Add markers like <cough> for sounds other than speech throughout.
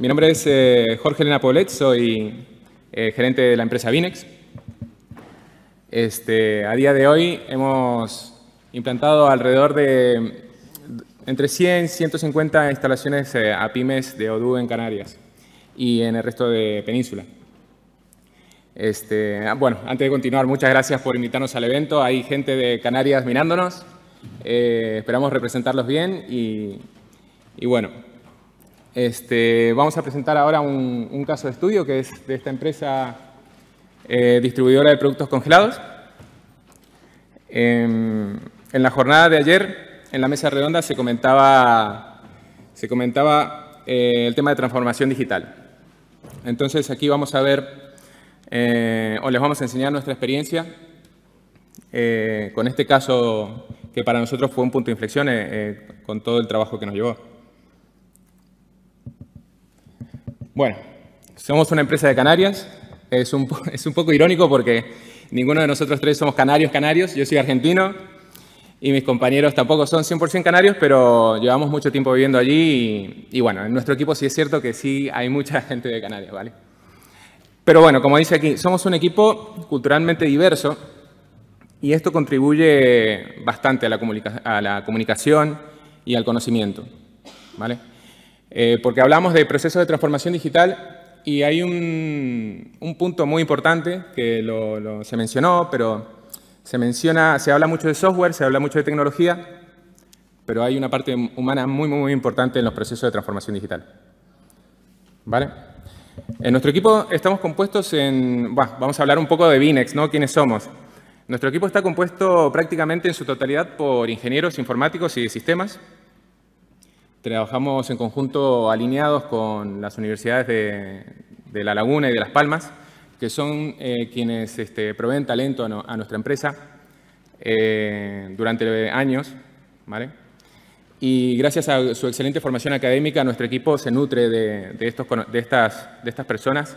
Mi nombre es eh, Jorge Elena Poblet, soy eh, gerente de la empresa Vinex. Este, a día de hoy hemos implantado alrededor de entre 100 y 150 instalaciones eh, a pymes de Odoo en Canarias y en el resto de península. Este, ah, bueno, antes de continuar, muchas gracias por invitarnos al evento. Hay gente de Canarias mirándonos. esperamos representarlos bien y, y bueno, este, vamos a presentar ahora un, caso de estudio que es de esta empresa eh, distribuidora de productos congelados. En, la jornada de ayer, en la mesa redonda, se comentaba, se comentaba eh, el tema de transformación digital. Entonces, aquí vamos a ver, eh, o les vamos a enseñar nuestra experiencia con este caso que para nosotros fue un punto de inflexión con todo el trabajo que nos llevó. Bueno, somos una empresa de Canarias. Es un, <laughs> es un poco irónico porque ninguno de nosotros tres somos canarios, canarios. Yo soy argentino y mis compañeros tampoco son 100% canarios, pero llevamos mucho tiempo viviendo allí y, bueno, en nuestro equipo sí es cierto que sí hay mucha <laughs> gente de Canarias, ¿vale? Pero bueno, como dice aquí, somos un equipo culturalmente diverso y esto contribuye bastante a la, a la comunicación y al conocimiento, ¿vale? Eh, porque hablamos de procesos de transformación digital y hay un, punto muy importante que se mencionó, pero se menciona, se habla mucho de software, se habla mucho de tecnología, pero hay una parte humana muy, muy, muy importante en los procesos de transformación digital. ¿Vale? En nuestro equipo estamos compuestos en... vamos a hablar un poco de Vinex, ¿no? ¿Quiénes somos? Nuestro equipo está compuesto prácticamente en su totalidad por ingenieros informáticos y de sistemas, Trabajamos en conjunto alineados con las universidades de, La Laguna y de Las Palmas, que son eh, quienes este, proveen talento a, nuestra empresa eh, durante años. ¿vale? Y gracias a su excelente formación académica, nuestro equipo se nutre de, estas, de estas personas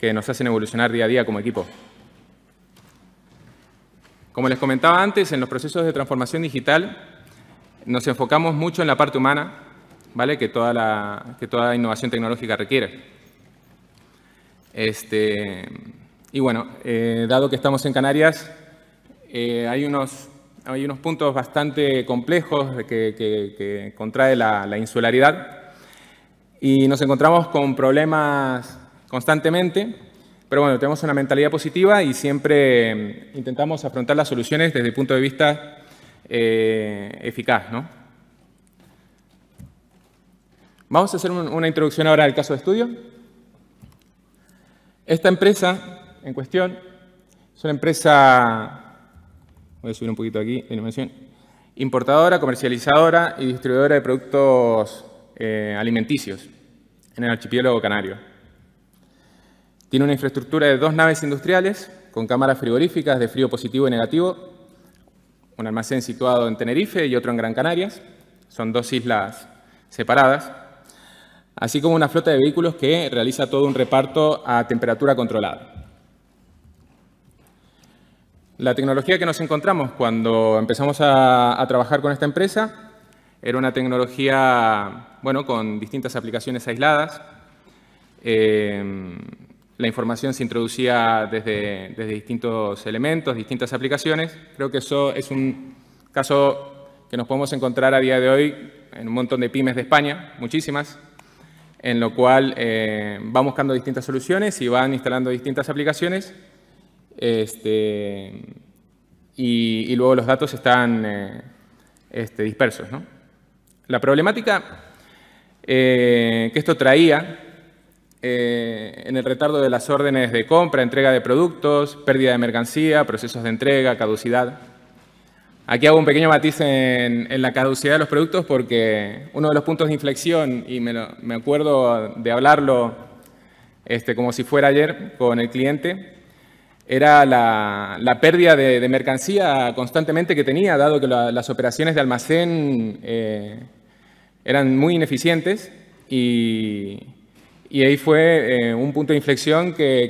que nos hacen evolucionar día a día como equipo. Como les comentaba antes, en los procesos de transformación digital nos enfocamos mucho en la parte humana ¿vale? que, toda la, que toda innovación tecnológica requiere. Este, y bueno, eh, dado que estamos en Canarias, eh, hay, unos, hay unos puntos bastante complejos que, que, contrae la, la, insularidad y nos encontramos con problemas constantemente, pero bueno, tenemos una mentalidad positiva y siempre intentamos afrontar las soluciones desde el punto de vista eh, eficaz. ¿no? Vamos a hacer una introducción ahora al caso de estudio. Esta empresa en cuestión es una empresa, voy a subir un poquito aquí la importadora, comercializadora y distribuidora de productos eh, alimenticios en el archipiélago canario. Tiene una infraestructura de dos naves industriales con cámaras frigoríficas de frío positivo y negativo, un almacén situado en Tenerife y otro en Gran Canarias. Son dos islas separadas así como una flota de vehículos que realiza todo un reparto a temperatura controlada. La tecnología que nos encontramos cuando empezamos a, trabajar con esta empresa era una tecnología bueno, con distintas aplicaciones aisladas. Eh, la información se introducía desde, desde, distintos elementos, distintas aplicaciones. Creo que eso es un caso que nos podemos encontrar a día de hoy en un montón de pymes de España, muchísimas, en lo cual eh, van buscando distintas soluciones y van instalando distintas aplicaciones este, y, luego los datos están eh, este, dispersos. La problemática eh, que esto traía en el retardo de las órdenes de compra, entrega de productos, pérdida de mercancía, procesos de entrega, caducidad, Aquí hago un pequeño matiz en, la caducidad de los productos porque uno de los puntos de inflexión, y me, acuerdo de hablarlo este, como si fuera ayer con el cliente, era la, pérdida de, mercancía constantemente que tenía, dado que las operaciones de almacén eh, eran muy ineficientes y, ahí fue eh, un punto de inflexión que,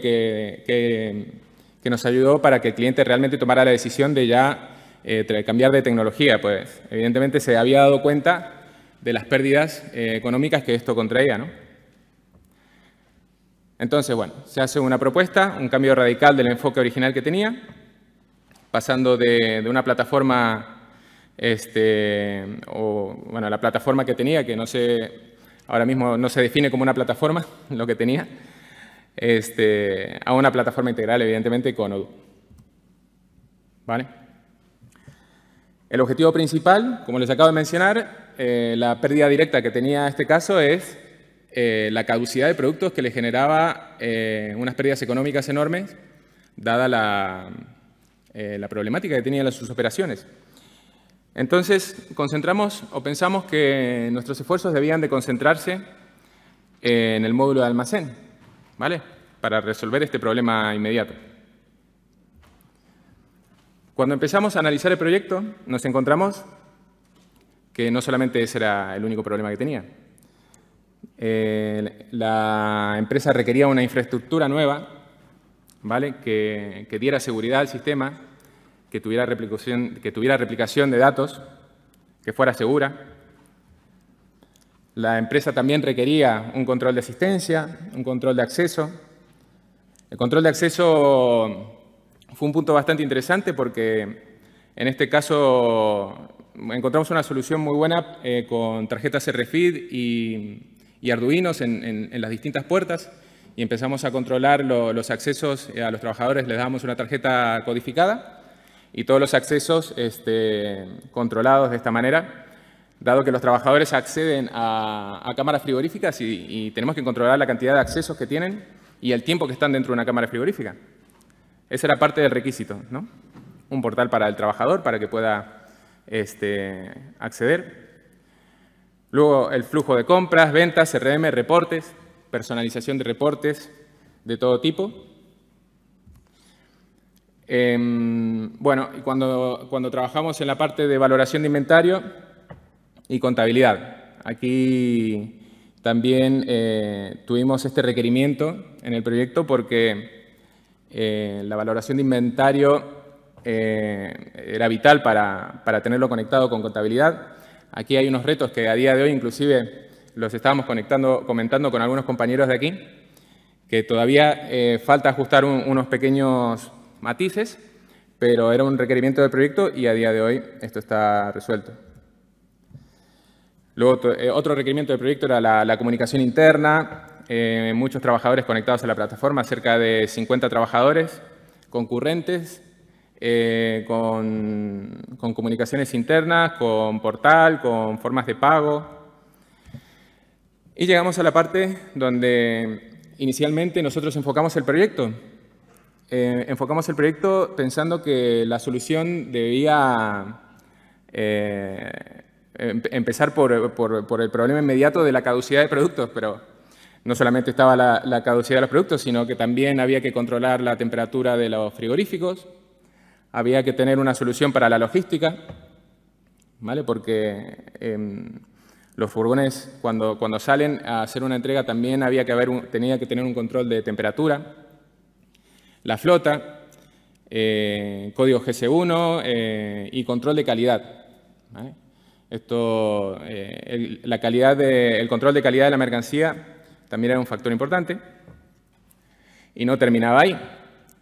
que nos ayudó para que el cliente realmente tomara la decisión de ya eh, cambiar de tecnología, pues evidentemente se había dado cuenta de las pérdidas eh, económicas que esto contraía. ¿no? Entonces, bueno, se hace una propuesta, un cambio radical del enfoque original que tenía, pasando de, una plataforma, este, o, bueno, la plataforma que tenía, que no sé, ahora mismo no se define como una plataforma, <laughs> lo que tenía, este, a una plataforma integral, evidentemente, con Odoo. ¿Vale? El objetivo principal, como les acabo de mencionar, eh, la pérdida directa que tenía este caso es eh, la caducidad de productos que le generaba eh, unas pérdidas económicas enormes, dada la, problemática que tenían sus operaciones. Entonces, concentramos o pensamos que nuestros esfuerzos debían de concentrarse en el módulo de almacén, ¿vale? Para resolver este problema inmediato. Cuando empezamos a analizar el proyecto, nos encontramos que no solamente ese era el único problema que tenía. Eh, la empresa requería una infraestructura nueva, ¿vale? Que, diera seguridad al sistema, que tuviera, replicación, que tuviera replicación de datos, que fuera segura. La empresa también requería un control de asistencia, un control de acceso. El control de acceso fue un punto bastante interesante porque en este caso encontramos una solución muy buena eh, con tarjetas RFID y, y arduinos en, las distintas puertas y empezamos a controlar los accesos a los trabajadores, les damos una tarjeta codificada y todos los accesos este, controlados de esta manera, dado que los trabajadores acceden a, cámaras frigoríficas y tenemos que controlar la cantidad de accesos que tienen y el tiempo que están dentro de una cámara frigorífica. Esa era parte del requisito, ¿no? Un portal para el trabajador para que pueda este, acceder. Luego el flujo de compras, ventas, CRM, reportes, personalización de reportes de todo tipo. Em, bueno, cuando, cuando trabajamos en la parte de valoración de inventario y contabilidad, aquí también eh, tuvimos este requerimiento en el proyecto porque eh, la valoración de inventario eh, era vital para, tenerlo conectado con contabilidad. Aquí hay unos retos que a día de hoy inclusive los estábamos conectando, comentando con algunos compañeros de aquí, que todavía eh, falta ajustar unos pequeños matices, pero era un requerimiento del proyecto y a día de hoy esto está resuelto. Luego, otro requerimiento del proyecto era la comunicación interna, eh, muchos trabajadores conectados a la plataforma, cerca de 50 trabajadores concurrentes, eh, con, comunicaciones internas, con portal, con formas de pago. Y llegamos a la parte donde inicialmente nosotros enfocamos el proyecto. Eh, enfocamos el proyecto pensando que la solución debía em, empezar por, por el problema inmediato de la caducidad de productos, pero no solamente estaba la, caducidad de los productos, sino que también había que controlar la temperatura de los frigoríficos, había que tener una solución para la logística, ¿vale? porque em, los furgones cuando, cuando salen a hacer una entrega también había que tenía que tener un control de temperatura, la flota, eh, código GC1 eh, y control de calidad. Esto, eh, la calidad el control de calidad de la mercancía también era un factor importante. Y no terminaba ahí.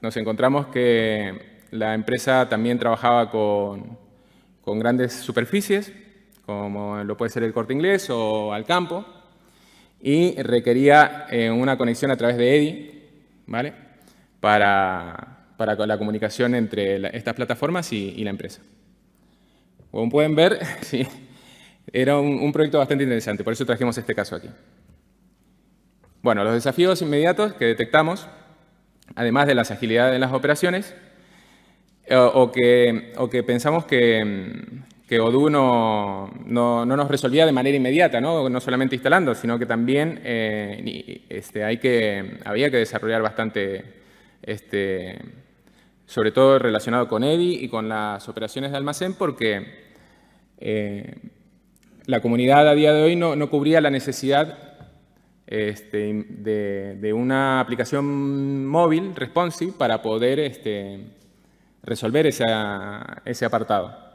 Nos encontramos que la empresa también trabajaba con, grandes superficies, como lo puede ser el corte inglés o al campo, y requería eh, una conexión a través de EDI ¿vale? para, la comunicación entre estas plataformas y, la empresa. Como pueden ver, <laughs> sí, era un proyecto bastante interesante, por eso trajimos este caso aquí. Bueno, los desafíos inmediatos que detectamos, además de las agilidades de las operaciones, eh, o, que, pensamos que, que Odoo no, nos resolvía de manera inmediata, no, no solamente instalando, sino que también eh, este, hay que, había que desarrollar bastante, este, sobre todo relacionado con EDI y con las operaciones de almacén, porque eh, la comunidad a día de hoy no, no cubría la necesidad este, de, una aplicación móvil responsive para poder este, resolver ese apartado.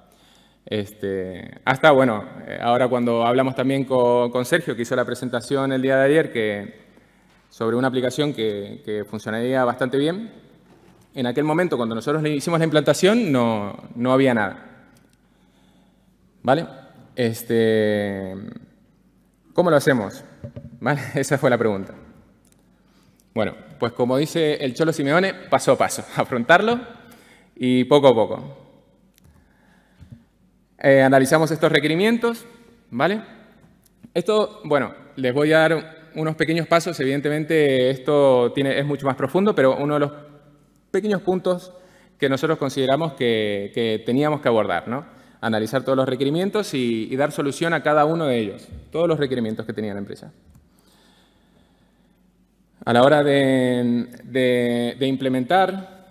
Este, hasta, bueno, eh, ahora cuando hablamos también con, Sergio, que hizo la presentación el día de ayer, que, sobre una aplicación que, funcionaría bastante bien. En aquel momento, cuando nosotros le hicimos la implantación, no, no había nada. ¿Vale? Este, ¿Cómo lo hacemos? <laughs> Esa fue la pregunta. Bueno, pues como dice el Cholo Simeone, paso a paso, <laughs> afrontarlo y poco a poco. Eh, analizamos estos requerimientos, ¿vale? Esto, bueno, les voy a dar unos pequeños pasos. Evidentemente esto tiene, es mucho más profundo, pero uno de los pequeños puntos que nosotros consideramos que, teníamos que abordar, ¿no? Analizar todos los requerimientos y, dar solución a cada uno de ellos, todos los requerimientos que tenía la empresa. A la hora de, implementar,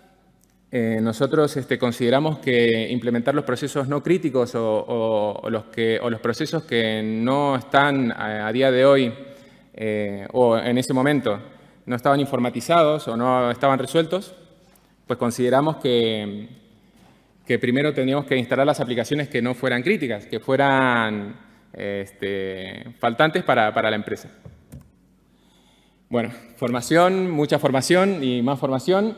eh, nosotros este, consideramos que implementar los procesos no críticos o, los, procesos que no están a día de hoy eh, o en ese momento no estaban informatizados o no estaban resueltos, pues consideramos que, primero teníamos que instalar las aplicaciones que no fueran críticas, que fueran este, faltantes para la empresa. Bueno, formación, mucha formación y más formación.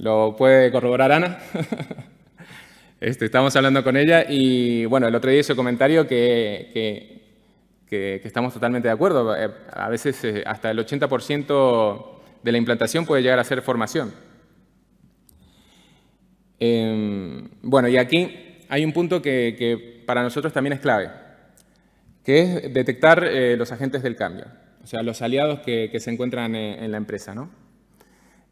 Lo puede corroborar Ana. <laughs> Este, estamos hablando con ella y bueno, el otro día hizo comentario que, que estamos totalmente de acuerdo. Eh, a veces eh, hasta el 80% de la implantación puede llegar a ser formación. Em, bueno, y aquí hay un punto que, para nosotros también es clave, que es detectar eh, los agentes del cambio, sea, los aliados que, se encuentran en, la empresa. ¿no?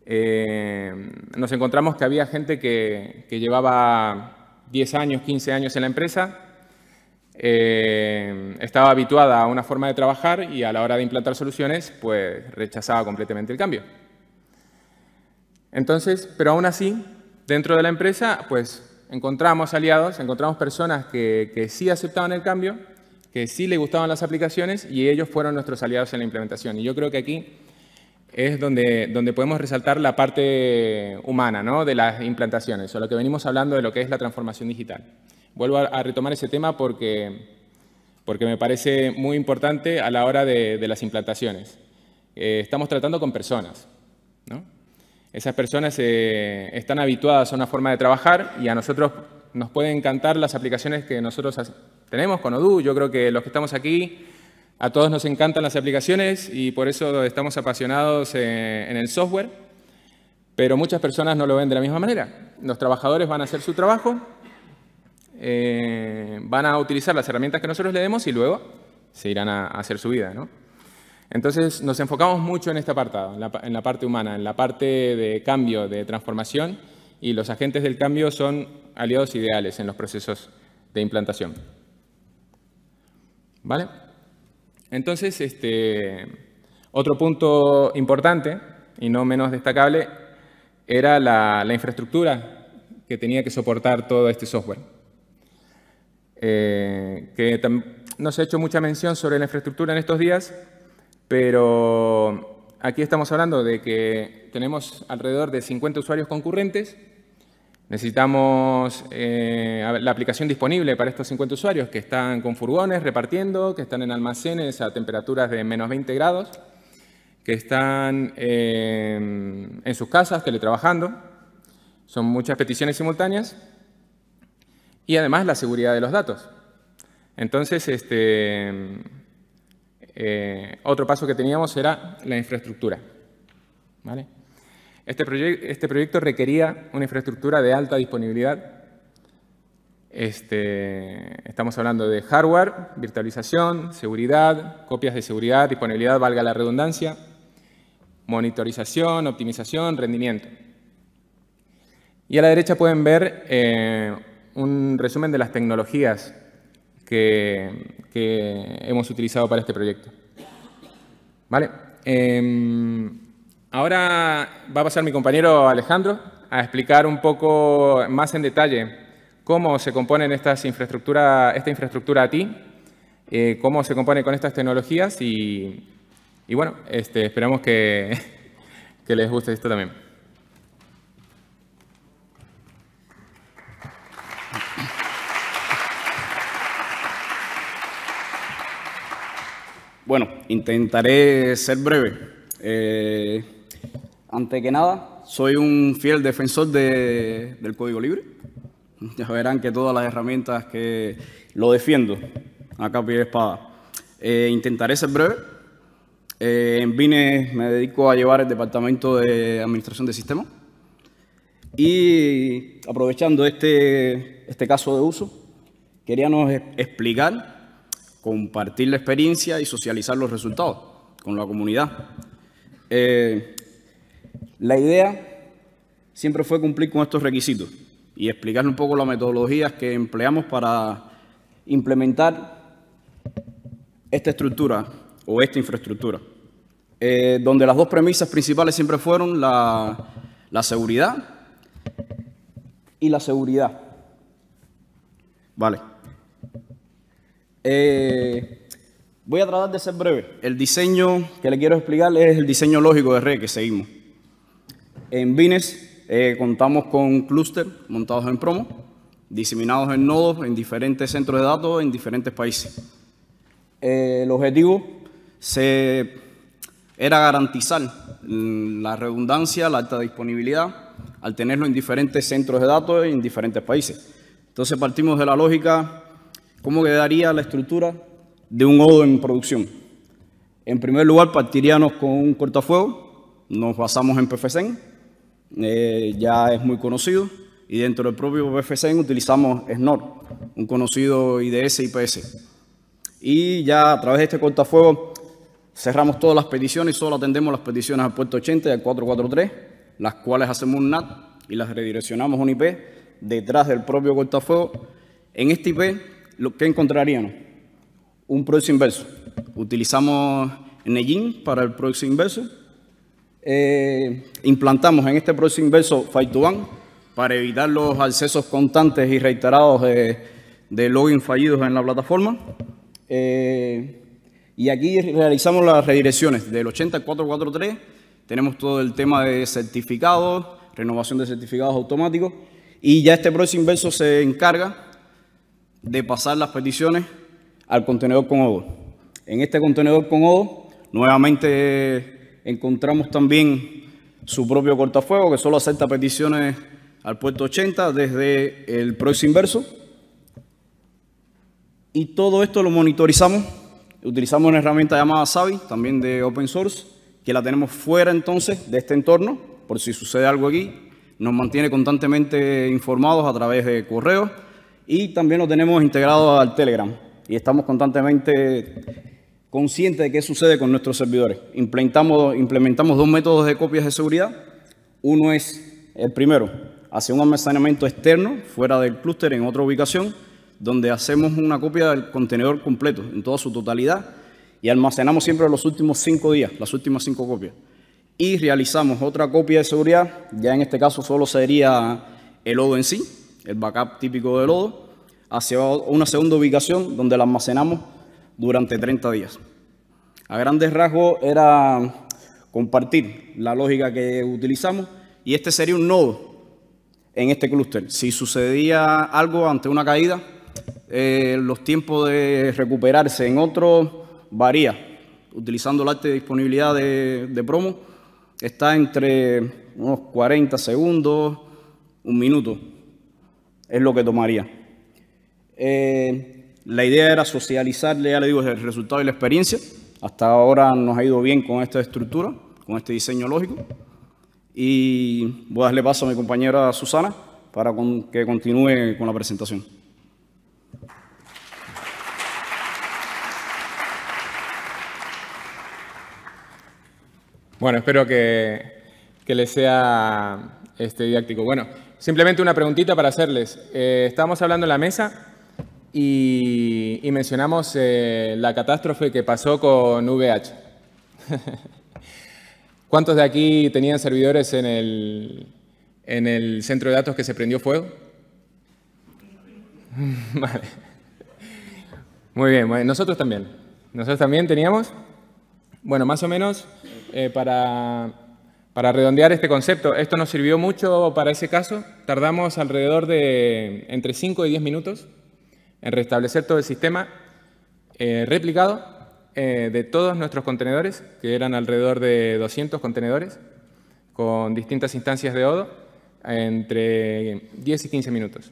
Em, nos encontramos que había gente que, que llevaba 10 años, 15 años en la empresa eh, estaba habituada a una forma de trabajar y a la hora de implantar soluciones, pues rechazaba completamente el cambio. Entonces, pero aún así, dentro de la empresa, pues encontramos aliados, encontramos personas que, que sí aceptaban el cambio, que sí le gustaban las aplicaciones y ellos fueron nuestros aliados en la implementación. Y yo creo que aquí es donde, donde podemos resaltar la parte humana ¿no? de las implantaciones, o lo que venimos hablando de lo que es la transformación digital. Vuelvo a, retomar ese tema porque, porque me parece muy importante a la hora de, las implantaciones. Eh, estamos tratando con personas. ¿no? Esas personas eh, están habituadas a una forma de trabajar y a nosotros nos pueden encantar las aplicaciones que nosotros tenemos con Odoo. Yo creo que los que estamos aquí, a todos nos encantan las aplicaciones y por eso estamos apasionados eh, en el software, pero muchas personas no lo ven de la misma manera. Los trabajadores van a hacer su trabajo eh, van a utilizar las herramientas que nosotros le demos y luego se irán a, hacer su vida. ¿no? Entonces nos enfocamos mucho en este apartado, en la, en la, parte humana, en la parte de cambio, de transformación y los agentes del cambio son aliados ideales en los procesos de implantación. ¿Vale? Entonces, este, otro punto importante y no menos destacable era la, infraestructura que tenía que soportar todo este software. Eh, que no se ha hecho mucha mención sobre la infraestructura en estos días, pero aquí estamos hablando de que tenemos alrededor de 50 usuarios concurrentes. Necesitamos eh, la aplicación disponible para estos 50 usuarios que están con furgones repartiendo, que están en almacenes a temperaturas de menos 20 grados, que están eh, en sus casas teletrabajando. Son muchas peticiones simultáneas y además la seguridad de los datos. Entonces, este, eh, otro paso que teníamos era la infraestructura. Este, este, proyecto requería una infraestructura de alta disponibilidad. Este, estamos hablando de hardware, virtualización, seguridad, copias de seguridad, disponibilidad, valga la redundancia, monitorización, optimización, rendimiento. Y a la derecha pueden ver eh, un resumen de las tecnologías que, hemos utilizado para este proyecto. ¿Vale? Em, ahora va a pasar mi compañero Alejandro a explicar un poco más en detalle cómo se compone estas infraestructura, esta infraestructura a ti, eh, cómo se compone con estas tecnologías y, bueno, este, esperamos que, <laughs> que les guste esto también. Bueno, intentaré ser breve. Eh, ante que nada, soy un fiel defensor del código libre. Ya verán que todas las herramientas que lo defiendo a capa y espada. Eh, intentaré ser breve. Eh, en Vine me dedico a llevar el departamento de administración de sistemas. Y aprovechando este, este caso de uso, queríamos explicar, compartir la experiencia y socializar los resultados con la comunidad. Eh, la idea siempre fue cumplir con estos requisitos y explicarle un poco las metodologías que empleamos para implementar esta estructura o esta infraestructura, eh, donde las dos premisas principales siempre fueron la, seguridad y la seguridad. Vale. Eh, voy a tratar de ser breve. El diseño que le quiero explicar es el diseño lógico de red que seguimos. En Bines eh, contamos con clústeres montados en promo, diseminados en nodos en diferentes centros de datos en diferentes países. Eh, el objetivo era garantizar la redundancia, la alta disponibilidad al tenerlo en diferentes centros de datos en diferentes países. Entonces partimos de la lógica, ¿cómo quedaría la estructura de un ODO en producción? En primer lugar, partiríamos con un cortafuego, nos basamos en PFCen, eh, ya es muy conocido, y dentro del propio PFCen utilizamos SNOR, un conocido IDS IPS. Y ya a través de este cortafuego cerramos todas las peticiones y solo atendemos las peticiones al puerto 80 y al 443 las cuales hacemos un NAT y las redireccionamos a un IP detrás del propio cortafuego. En este IP, lo que encontraríamos? Un proxy inverso. Utilizamos Nejin para el proxy inverso. Eh, implantamos en este proxy inverso fight 2 one para evitar los accesos constantes y reiterados de, login fallidos en la plataforma. Eh, y aquí realizamos las redirecciones del 80 al 443 tenemos todo el tema de certificados, renovación de certificados automáticos y ya este proceso inverso se encarga de pasar las peticiones al contenedor con Odo. En este contenedor con Odo nuevamente encontramos también su propio cortafuego que solo acepta peticiones al puerto 80 desde el proxy inverso. Y todo esto lo monitorizamos. Utilizamos una herramienta llamada Savi, también de open source, que la tenemos fuera entonces de este entorno, por si sucede algo aquí, nos mantiene constantemente informados a través de correos y también lo tenemos integrado al Telegram y estamos constantemente conscientes de qué sucede con nuestros servidores. Implementamos, implementamos dos métodos de copias de seguridad. Uno es el primero, hacia un almacenamiento externo fuera del clúster en otra ubicación, donde hacemos una copia del contenedor completo en toda su totalidad y almacenamos siempre los últimos cinco días, las últimas cinco copias. Y realizamos otra copia de seguridad, ya en este caso solo sería el lodo en sí, el backup típico del lodo, hacia una segunda ubicación donde la almacenamos durante 30 días. A grandes rasgos era compartir la lógica que utilizamos y este sería un nodo en este clúster. Si sucedía algo ante una caída, eh, los tiempos de recuperarse en otro varía. Utilizando el arte de disponibilidad de, promo, está entre unos 40 segundos, un minuto. Es lo que tomaría. Eh, la idea era socializarle, ya le digo, el resultado y la experiencia. Hasta ahora nos ha ido bien con esta estructura, con este diseño lógico. Y voy a darle paso a mi compañera Susana para que continúe con la presentación. Bueno, espero que, les sea este, didáctico. Bueno, simplemente una preguntita para hacerles. Eh, estábamos hablando en la mesa y, mencionamos eh, la catástrofe que pasó con VH. <laughs> ¿Cuántos de aquí tenían servidores en el, en el centro de datos que se prendió fuego? <laughs> vale. Muy bien, nosotros también. Nosotros también teníamos. Bueno, más o menos eh, para, redondear este concepto, esto nos sirvió mucho para ese caso. Tardamos alrededor de entre 5 y 10 minutos en restablecer todo el sistema eh, replicado eh, de todos nuestros contenedores, que eran alrededor de 200 contenedores, con distintas instancias de Odo, entre 10 y 15 minutos.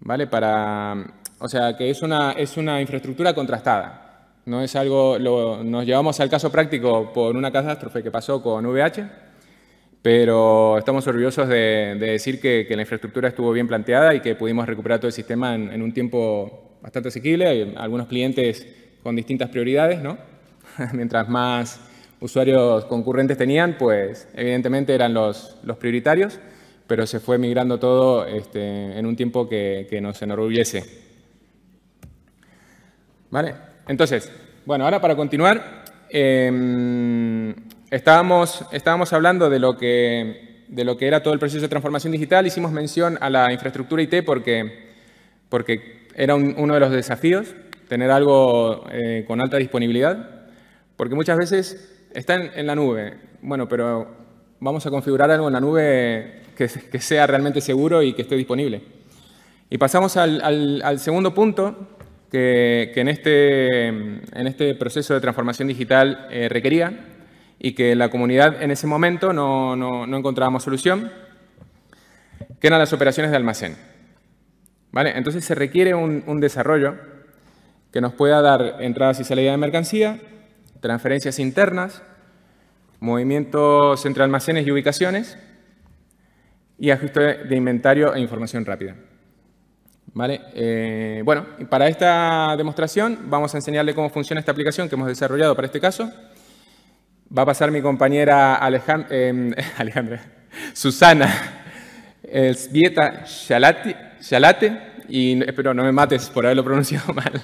¿Vale? Para, o sea, que es una, es una infraestructura contrastada. No es algo, nos llevamos al caso práctico por una catástrofe que pasó con VH, pero estamos orgullosos de, decir que, la infraestructura estuvo bien planteada y que pudimos recuperar todo el sistema en, un tiempo bastante asequible. Hay algunos clientes con distintas prioridades, ¿no? <laughs> Mientras más usuarios concurrentes tenían, pues evidentemente eran los, los prioritarios, pero se fue migrando todo este, en un tiempo que, que, nos enorgullece. ¿Vale? Entonces, bueno, ahora para continuar, em, estábamos, estábamos hablando de lo, que, de lo que era todo el proceso de transformación digital, hicimos mención a la infraestructura IT porque, porque era uno de los desafíos tener algo eh, con alta disponibilidad, porque muchas veces está en, la nube. Bueno, pero vamos a configurar algo en la nube que, sea realmente seguro y que esté disponible. Y pasamos al, segundo punto que, en, este, en, este, proceso de transformación digital eh, requería y que la comunidad en ese momento no, no, encontrábamos solución, que eran las operaciones de almacén. ¿Vale? Entonces se requiere un, un desarrollo que nos pueda dar entradas y salidas de mercancía, transferencias internas, movimientos entre almacenes y ubicaciones y ajuste de inventario e información rápida. ¿Vale? Eh, bueno, para esta demostración vamos a enseñarle cómo funciona esta aplicación que hemos desarrollado para este caso. Va a pasar mi compañera em, <laughs> Alejandra, Susana Svieta Shalate, y espero no me mates por haberlo pronunciado <laughs> mal.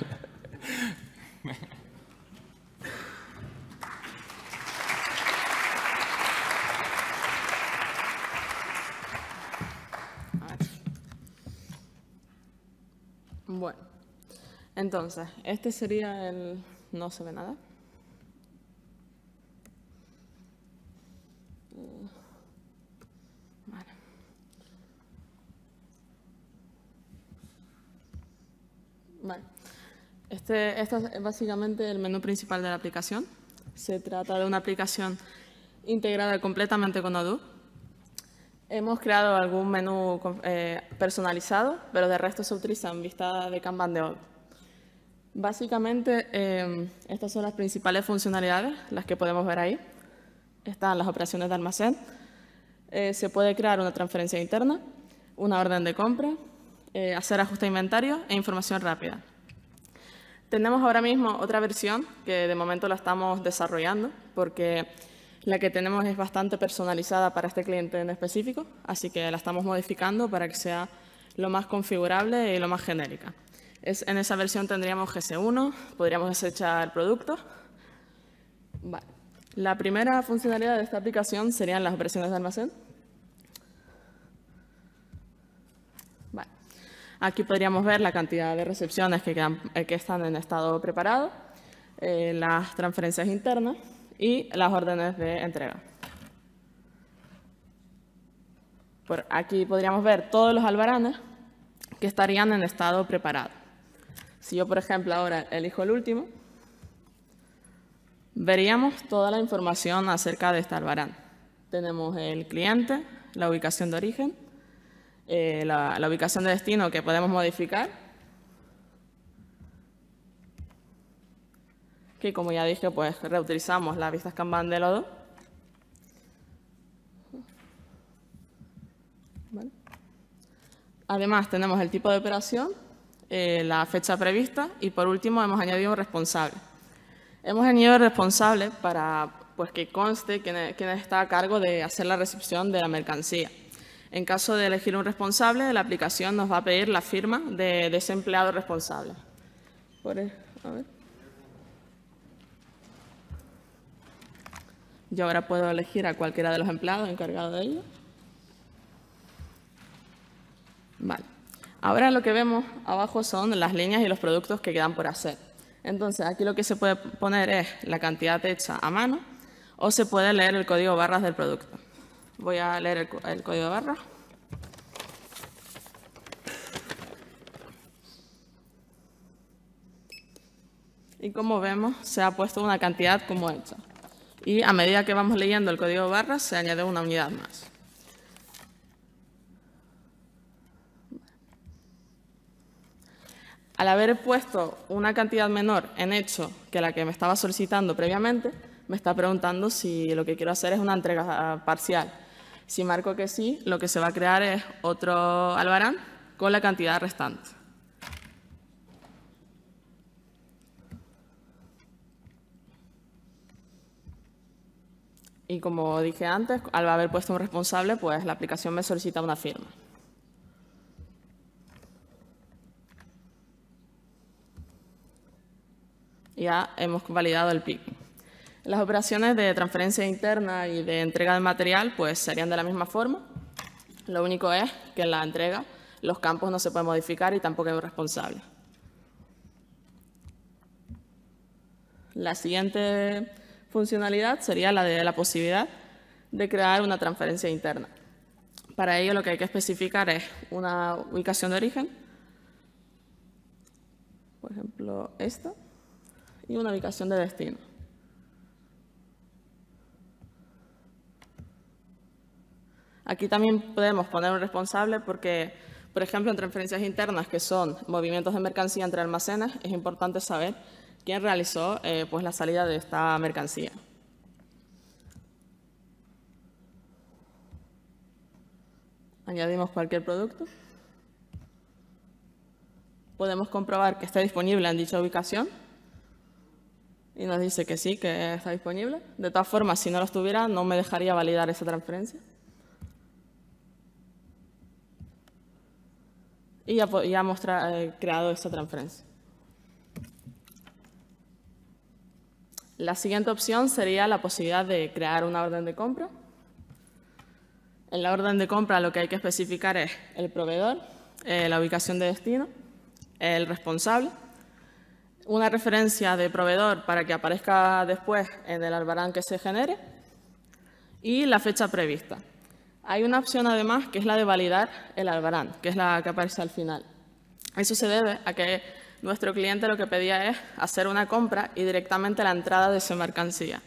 Bueno, entonces, este sería el... No se ve nada. Vale. Este, este es básicamente el menú principal de la aplicación. Se trata de una aplicación integrada completamente con Odoo. Hemos creado algún menú eh, personalizado, pero de resto se utiliza en vista de Kanban de Odoo. Básicamente, eh, estas son las principales funcionalidades, las que podemos ver ahí. Están las operaciones de almacén. Eh, se puede crear una transferencia interna, una orden de compra, hacer ajuste de inventario e información rápida. Tenemos ahora mismo otra versión que de momento la estamos desarrollando porque la que tenemos es bastante personalizada para este cliente en específico, así que la estamos modificando para que sea lo más configurable y lo más genérica. Es, en esa versión tendríamos GS1, podríamos desechar el producto. La primera funcionalidad de esta aplicación serían las operaciones de almacén. Aquí podríamos ver la cantidad de recepciones que, eh, están en estado preparado, eh, las transferencias internas y las órdenes de entrega. Por aquí podríamos ver todos los albaranes que estarían en estado preparado. Si yo, por ejemplo, ahora elijo el último, veríamos toda la información acerca de este albarán. Tenemos el cliente, la ubicación de origen, eh, la, ubicación de destino que podemos modificar. Que como ya dije, pues reutilizamos las vistas Kanban de lodo. Además tenemos el tipo de operación, eh, la fecha prevista y por último hemos añadido un responsable. Hemos añadido responsable para pues, que conste quién está a cargo de hacer la recepción de la mercancía. En caso de elegir un responsable, la aplicación nos va a pedir la firma de, ese empleado responsable. E, Yo ahora puedo elegir a cualquiera de los empleados encargados de ello. Vale. Ahora lo que vemos abajo son las líneas y los productos que quedan por hacer. Entonces, aquí lo que se puede poner es la cantidad hecha a mano o se puede leer el código barras del producto. Voy a leer el, código de barra. Y como vemos, se ha puesto una cantidad como hecha. Y a medida que vamos leyendo el código barras, se añade una unidad más. Al haber puesto una cantidad menor en hecho que la que me estaba solicitando previamente, me está preguntando si lo que quiero hacer es una entrega parcial. Si marco que sí, lo que se va a crear es otro albarán con la cantidad restante. Y como dije antes, al haber puesto un responsable, pues la aplicación me solicita una firma. ya hemos validado el PIB. Las operaciones de transferencia interna y de entrega de material pues serían de la misma forma. Lo único es que en la entrega los campos no se pueden modificar y tampoco hay responsable. La siguiente funcionalidad sería la de la posibilidad de crear una transferencia interna. Para ello lo que hay que especificar es una ubicación de origen, por ejemplo esta, y una ubicación de destino. Aquí también podemos poner un responsable porque, por ejemplo, en transferencias internas, que son movimientos de mercancía entre almacenes, es importante saber quién realizó eh, pues, la salida de esta mercancía. Añadimos cualquier producto. Podemos comprobar que esté disponible en dicha ubicación y nos dice que sí, que está disponible. De todas formas, si no lo estuviera, no me dejaría validar esa transferencia. Y ya, ya hemos eh, creado esta transferencia. La siguiente opción sería la posibilidad de crear una orden de compra. En la orden de compra lo que hay que especificar es el proveedor, eh, la ubicación de destino, el responsable, una referencia de proveedor para que aparezca después en el albarán que se genere y la fecha prevista. Hay una opción además que es la de validar el albarán, que es la que aparece al final. Eso se debe a que nuestro cliente lo que pedía es hacer una compra y directamente la entrada de esa mercancía.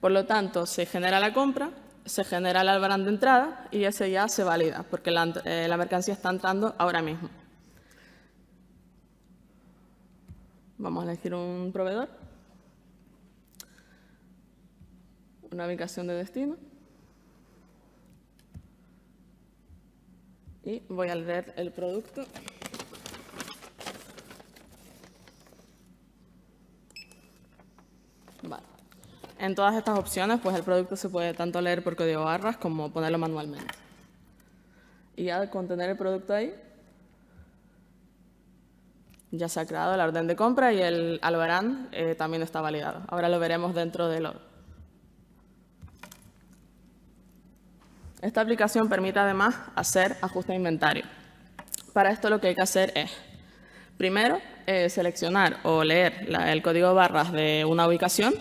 Por lo tanto, se genera la compra, se genera el albarán de entrada y ese ya se valida, porque la, eh, la mercancía está entrando ahora mismo. Vamos a elegir un proveedor, una ubicación de destino y voy a leer el producto. Vale. En todas estas opciones, pues el producto se puede tanto leer por código barras como ponerlo manualmente. Y al contener el producto ahí, ya se ha creado la orden de compra y el albarán eh, también está validado. Ahora lo veremos dentro del oro. Esta aplicación permite además hacer ajuste de inventario. Para esto lo que hay que hacer es, primero, eh, seleccionar o leer el código barras de una ubicación.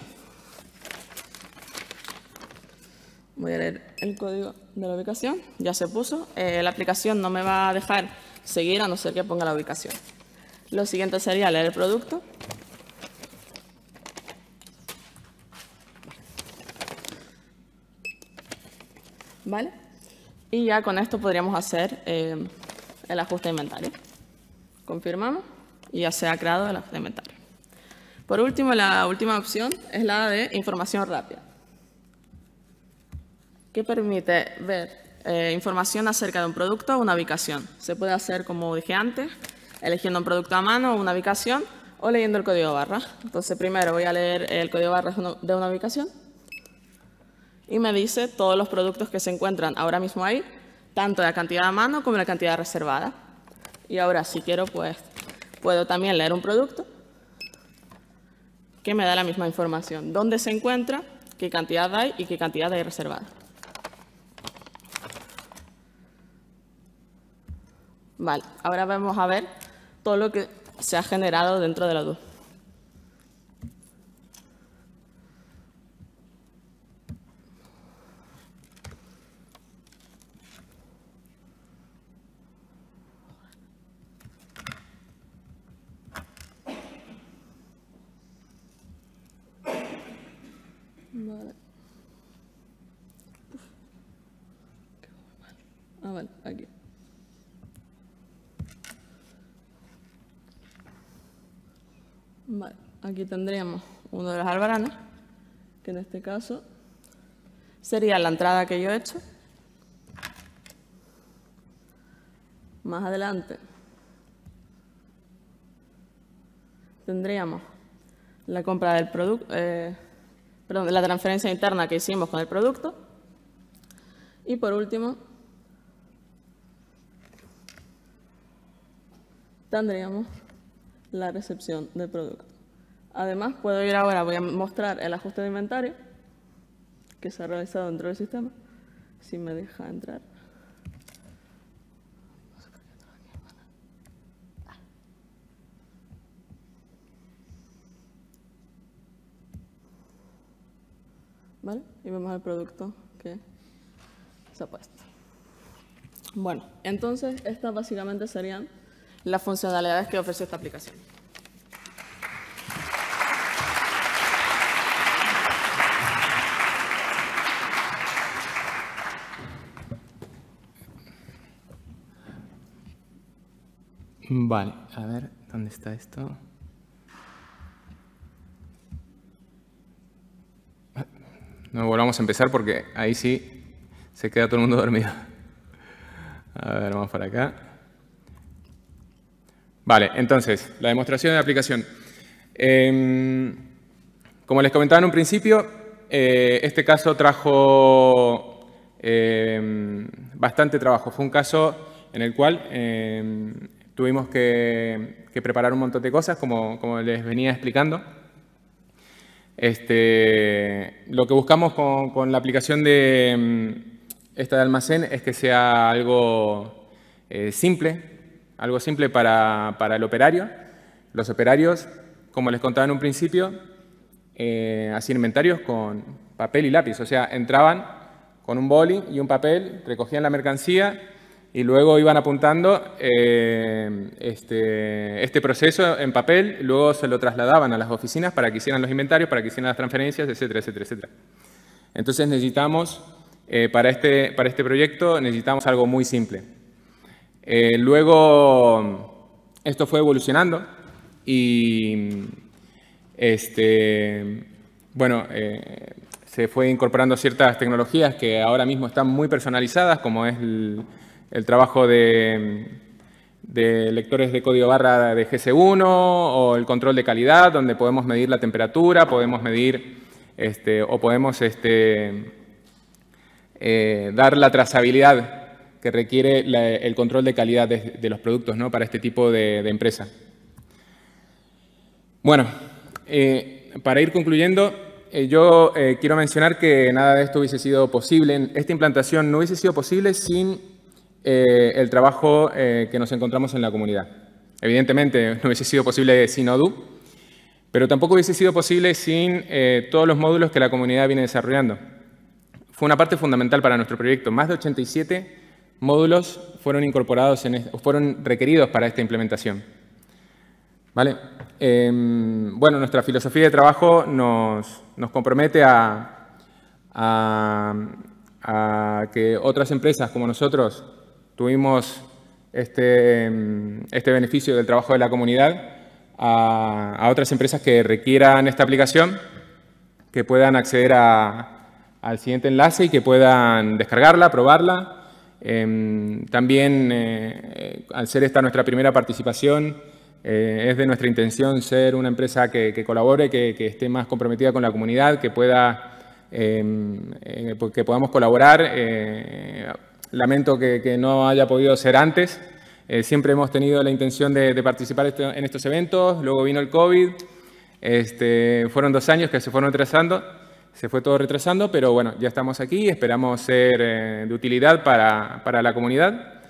Voy a leer el código de la ubicación, ya se puso. Eh, la aplicación no me va a dejar seguir a no ser que ponga la ubicación. Lo siguiente sería leer el producto. Y ya con esto podríamos hacer eh, el ajuste de inventario. Confirmamos y ya se ha creado el ajuste de inventario. Por último, la última opción es la de información rápida, que permite ver eh, información acerca de un producto o una ubicación. Se puede hacer, como dije antes, eligiendo un producto a mano, una ubicación o leyendo el código barra. Entonces primero voy a leer el código barra de una ubicación y me dice todos los productos que se encuentran ahora mismo ahí, tanto la cantidad a mano como la cantidad reservada. Y ahora si quiero pues puedo también leer un producto que me da la misma información, dónde se encuentra, qué cantidad hay y qué cantidad hay reservada. Vale, ahora vamos a ver todo lo que se ha generado dentro de la DU. Vale. Ah, aquí. Aquí tendríamos uno de los albaranes, que en este caso sería la entrada que yo he hecho. Más adelante tendríamos la compra del producto, eh, perdón, la transferencia interna que hicimos con el producto. Y por último, tendríamos la recepción del producto. Además, puedo ir ahora, voy a mostrar el ajuste de inventario que se ha realizado dentro del sistema, si me deja entrar. ¿Vale? Y vemos el producto que se ha puesto. Bueno, entonces estas básicamente serían las funcionalidades que ofrece esta aplicación. Vale, a ver, ¿dónde está esto? No volvamos a empezar porque ahí sí se queda todo el mundo dormido. A ver, vamos para acá. Vale, entonces, la demostración de aplicación. Em, como les comentaba en un principio, eh, este caso trajo em, bastante trabajo. Fue un caso en el cual em, tuvimos que, preparar un montón de cosas, como, les venía explicando. Este, lo que buscamos con, la aplicación de esta de almacén es que sea algo eh, simple, algo simple para, el operario. Los operarios, como les contaba en un principio, eh, hacían inventarios con papel y lápiz, o sea, entraban con un boli y un papel, recogían la mercancía y luego iban apuntando eh, este, este, proceso en papel, luego se lo trasladaban a las oficinas para que hicieran los inventarios, para que hicieran las transferencias, etcétera, etcétera, etcétera. Entonces necesitamos, eh, para, este, para este proyecto, necesitamos algo muy simple. Eh, luego, esto fue evolucionando y, este, bueno, se fue incorporando ciertas tecnologías que ahora mismo están muy personalizadas, como es el, el trabajo de, lectores de código barra de GC1 o el control de calidad, donde podemos medir la temperatura, podemos medir este, o podemos este, eh, dar la trazabilidad que requiere el control de calidad de, los productos ¿no? para este tipo de, empresa. Bueno, eh, para ir concluyendo, eh, yo quiero mencionar que nada de esto hubiese sido posible, esta implantación no hubiese sido posible sin eh, el trabajo eh, que nos encontramos en la comunidad. Evidentemente, no hubiese sido posible sin Odoo, pero tampoco hubiese sido posible sin eh, todos los módulos que la comunidad viene desarrollando. Fue una parte fundamental para nuestro proyecto. Más de 87 módulos fueron incorporados, en, fueron requeridos para esta implementación. ¿Vale? Em, bueno, nuestra filosofía de trabajo nos, compromete a, a que otras empresas como nosotros tuvimos este, este beneficio del trabajo de la comunidad a, otras empresas que requieran esta aplicación, que puedan acceder al siguiente enlace y que puedan descargarla, probarla. Em, también, eh, al ser esta nuestra primera participación, eh, es de nuestra intención ser una empresa que, colabore, que, que, esté más comprometida con la comunidad, que pueda, em, eh, que podamos colaborar Lamento que, no haya podido ser antes. Eh, siempre hemos tenido la intención de, participar en estos eventos. Luego vino el COVID. Este, fueron dos años que se fueron retrasando. Se fue todo retrasando, pero bueno, ya estamos aquí. Esperamos ser eh, de utilidad para, la comunidad.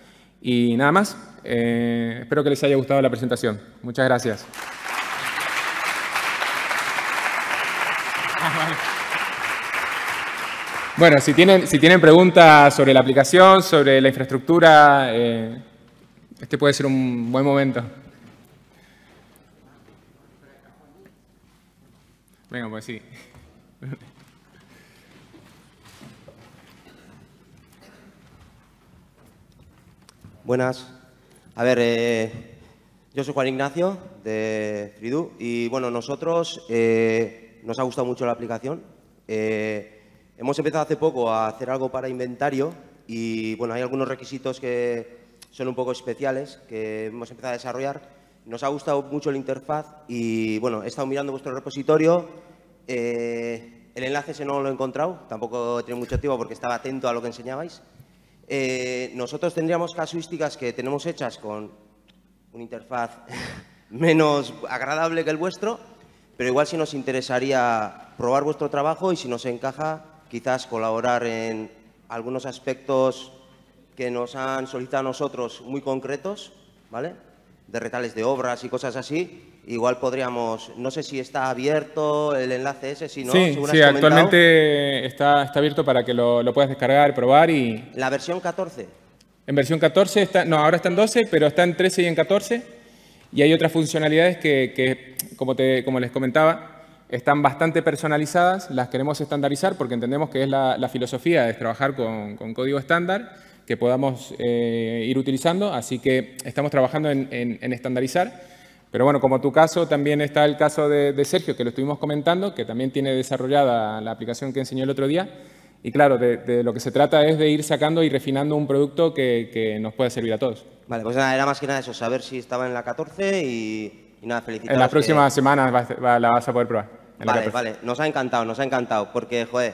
Y nada más. Eh, espero que les haya gustado la presentación. Muchas gracias. Bueno, si tienen, si tienen preguntas sobre la aplicación, sobre la infraestructura, eh, este puede ser un buen momento. Venga, pues sí. Buenas. A ver, eh, yo soy Juan Ignacio de Fridu y bueno, nosotros eh, nos ha gustado mucho la aplicación. Eh, hemos empezado hace poco a hacer algo para inventario y bueno, hay algunos requisitos que son un poco especiales que hemos empezado a desarrollar. Nos ha gustado mucho la interfaz y bueno, he estado mirando vuestro repositorio. el enlace ese no lo he encontrado, tampoco he tenido mucho tiempo porque estaba atento a lo que enseñabais. Eh, nosotros tendríamos casuísticas que tenemos hechas con una interfaz <laughs> menos agradable que el vuestro, pero igual si nos interesaría probar vuestro trabajo y si nos encaja, quizás colaborar en algunos aspectos que nos han solicitado a nosotros muy concretos, ¿vale? De retales de obras y cosas así, igual podríamos, no sé si está abierto el enlace ese, si no, sí, sí actualmente está, está abierto para que lo, lo, puedas descargar, probar y... ¿La versión 14? En versión 14, está, no, ahora está en 12, pero está en 13 y en 14. Y hay otras funcionalidades que, que como, te, como les comentaba, están bastante personalizadas, las queremos estandarizar porque entendemos que es la, la filosofía de trabajar con, con código estándar que podamos eh, ir utilizando, así que estamos trabajando en, en, en estandarizar. Pero bueno, como tu caso, también está el caso de, Sergio, que lo estuvimos comentando, que también tiene desarrollada la aplicación que enseñó el otro día. Y claro, de, lo que se trata es de ir sacando y refinando un producto que, nos pueda servir a todos. Vale, pues nada, era más que nada eso, saber si estaba en la 14 y, nada, felicitaros. En las próximas semanas la vas a poder probar. Vale, vale, nos ha encantado, nos ha encantado, porque, joder,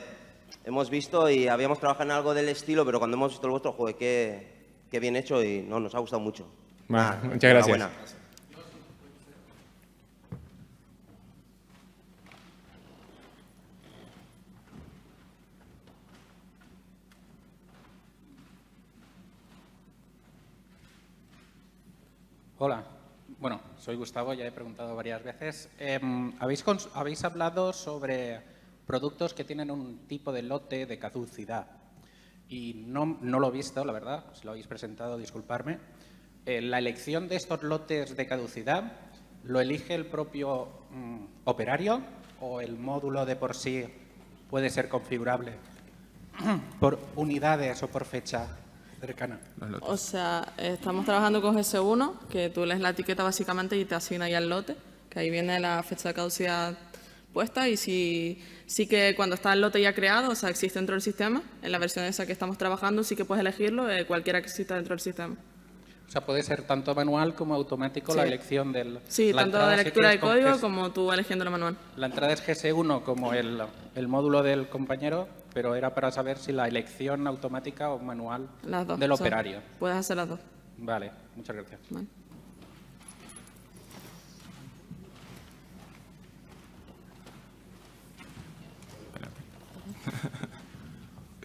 hemos visto y habíamos trabajado en algo del estilo, pero cuando hemos visto el vuestro, joder, qué, qué bien hecho y no, nos ha gustado mucho. muchas gracias. Hola, bueno, soy Gustavo, ya he preguntado varias veces. Em, ¿habéis, habéis hablado sobre productos que tienen un tipo de lote de caducidad y no, no lo he visto, la verdad, si lo habéis presentado, disculparme. Eh, la elección de estos lotes de caducidad, ¿lo elige el propio mm, operario o el módulo de por sí puede ser configurable por unidades o por fecha cercana. O sea, estamos trabajando con GS1, que tú lees la etiqueta básicamente y te asigna ya el lote, que ahí viene la fecha de caducidad puesta y si sí que cuando está el lote ya creado, o sea, existe dentro del sistema, en la versión esa que estamos trabajando sí que puedes elegirlo, eh, cualquiera que exista dentro del sistema. O sea, puede ser tanto manual como automático la elección del... Sí, tanto de lectura de código como tú eligiendo la manual. La entrada es GS1 como el, el módulo del compañero pero era para saber si la elección automática o manual del operario. puedes hacer las dos. Vale, muchas gracias. <laughs>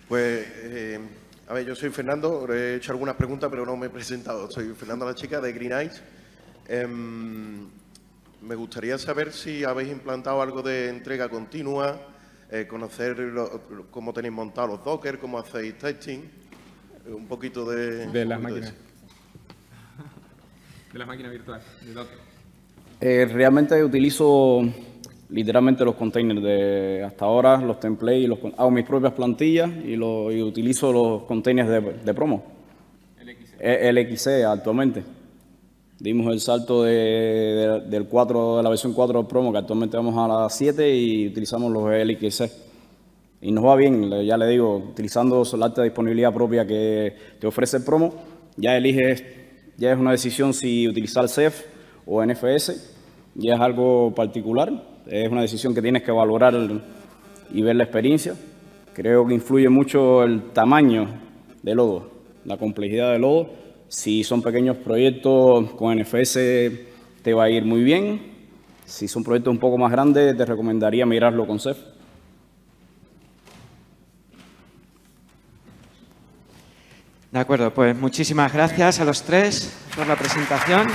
Pues, eh, a ver, yo soy Fernando, he hecho algunas preguntas, pero no me he presentado. Soy Fernando la chica de Green Eyes. Em, me gustaría saber si habéis implantado algo de entrega continua, eh, conocer cómo tenéis montados los Docker, cómo hacéis testing, eh, un poquito de... De las máquinas. De, las máquinas virtuales, de Docker. Eh, realmente utilizo literalmente los containers de hasta ahora, los templates, y los, hago mis propias plantillas y, lo, y utilizo los containers de, de promo. LXC. LXC actualmente. Dimos el salto de, del 4, de la versión 4 del promo, que actualmente vamos a la 7 y utilizamos los LXC. Y nos va bien, ya le digo, utilizando la alta disponibilidad propia que te ofrece el promo, ya eliges, ya es una decisión si utilizar CEF o NFS, ya es algo particular, es una decisión que tienes que valorar y ver la experiencia. Creo que influye mucho el tamaño del lodo, la complejidad del lodo si son pequeños proyectos con NFS te va a ir muy bien. Si son proyectos un poco más grandes, te recomendaría mirarlo con CEF. De acuerdo, pues muchísimas gracias a los tres por la presentación.